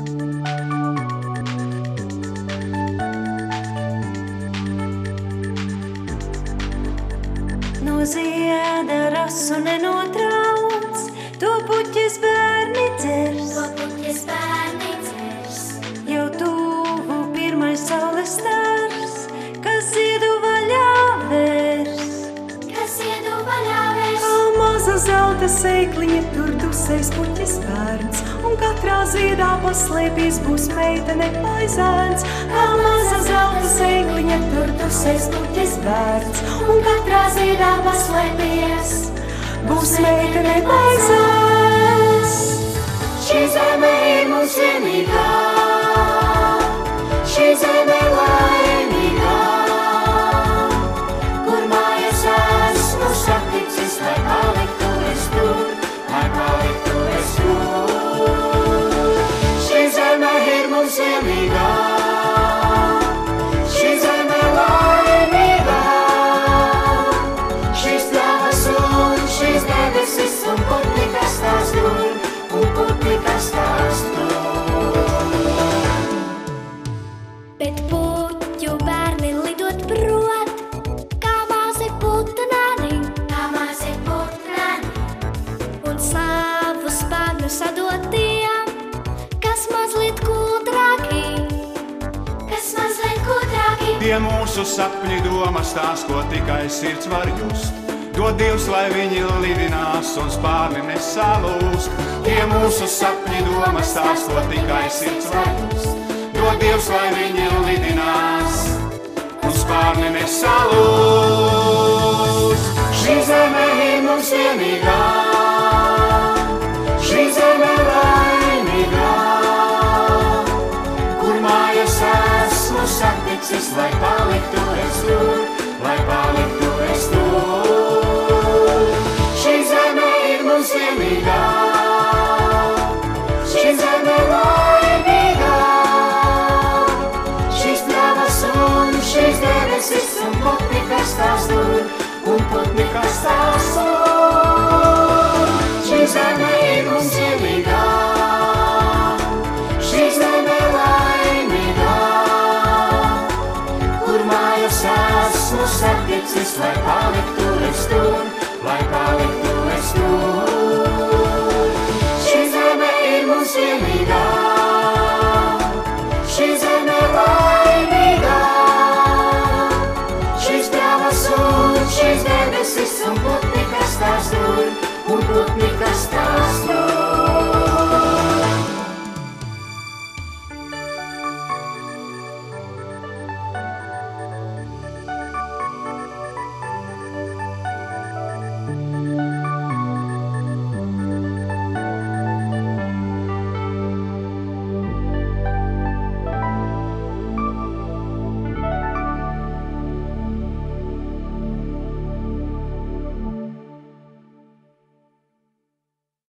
No zieda rasu nenotrauc, to puķis bērns. Zelta sēkliņa tur dusēs puķis bērns, un katrā ziedā paslēpīs būs meitene vai zēns. Kā maza zelta sēkliņa tur dusēs puķis bērns, un katrā ziedā paslēpīs būs meitene vai zēns. Vienīgā. Šī zeme laimīgā. Šīs tēvas un šīs debesis un putni, kas tās tur, un putni, kas tās tur. Bet puķu bērni lidot prot, kā mazi putnani, kā mazi putnani. Un savu Tie mūsu sapņi domas tās, ko tikai sirds var just. Dod Dievs, lai viņi lidinās un spārni nesalūst. Tie mūsu sapņi domas tās, ko tikai sirds var just. Dod Dievs, lai viņi lidinās un spārni nesalūst. Šī zeme ir mums vienīgā, lai paliktu es tur, lai paliktu es tur. Šī zeme ir mums vienīgā, šī zeme laimīgā, šīs pļavas un šīs debesis un putni, kas tās tur, un putni, kas tās tur. Šī zeme saticis, lai paliktu es tur, lai paliktu es tur. Šī zeme ir mums vienīgā, šī zeme laimīgā, šīs tēvas un šīs debesis un